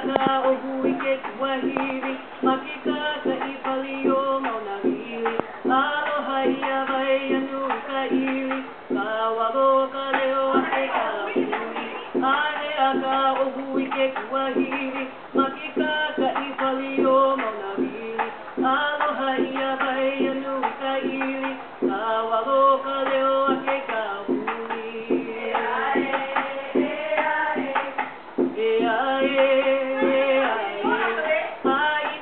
aka o hui ke kuahiri Makika ka i o mauna hiri Aloha ia vai anu ka iri Ka walo ka leo a te ka hui Ane aka o hui ke kuahiri Makika ka i o mauna Aloha ia vai anu ka iri Ka walo ka leo a te ka